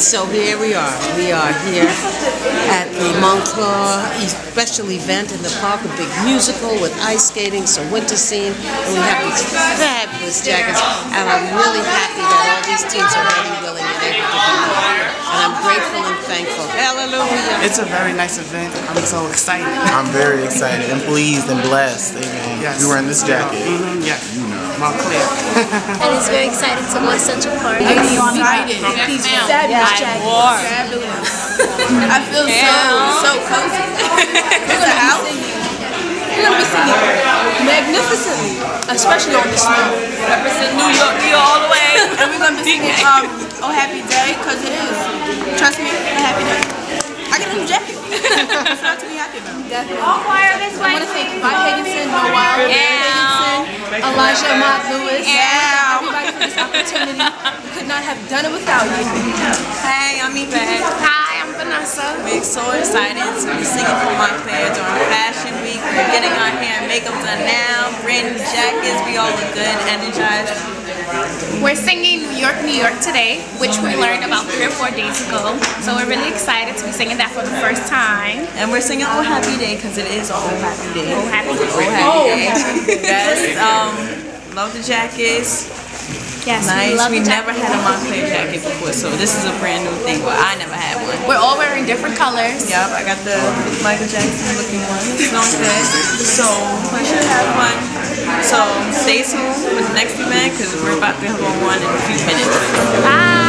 And so here we are. We are here at the Moncler special event in the park, a big musical with ice skating, some winter scene, and we have these fabulous jackets. And I'm really happy that all these teams are ready, willing, and able to be here. And I'm grateful and thankful. Hallelujah. It's a very nice event. I'm so excited. I'm very excited and pleased and blessed. Amen. Yes. You wearing this jacket. Mm-hmm, yes. You know. Moncler. and it's very exciting to go to Central Park. I'm excited. These fabulous jackets. Fabulous. I feel so so cozy. It's a house. We're gonna be singing magnificently, especially on the snow. Represent New York, New York all the way. And we're gonna be singing um, "Oh Happy Day" because it is. Trust me, a happy day. I get a new jacket. it's not to be happy about. Definitely. All choir this I want to thank Vy Higginsen, Knoelle, Higginson, Elijah Ahmad Lewis, Yeah. everybody for this opportunity. We could not have done it without you. Hey, I'm Yvette. Hi, I'm Vanessa. We're so excited to be singing for my Moncler during Fashion Week. We're getting our hair and makeup done now, brand new jackets. We all look good, energized. We're singing New York, New York today, which we learned about three or four days ago. So we're really excited to be singing that for the first time. And we're singing Oh Happy Day because it is Oh Happy Day. Oh, happy day. Oh Happy Day. yes. Um, love the jackets. Yes, we Nice. love We the never had a Moncler jacket before, so this is a brand new thing. Well, I never had one. We're all wearing different colors. Yep, I got the Michael Jackson looking one. It smells good. So we should have fun. So stay tuned next event because we're about to have one in a few minutes. Bye.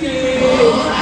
Day, oh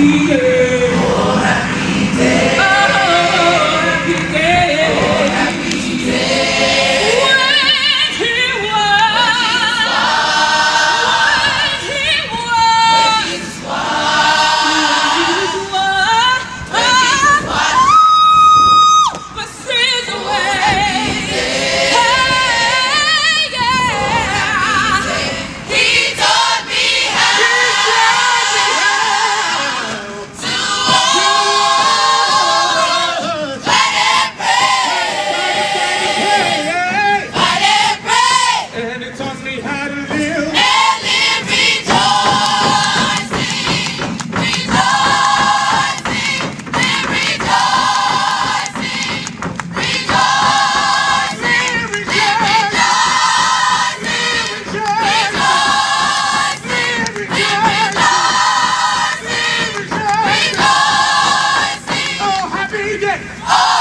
Yeah. Oh!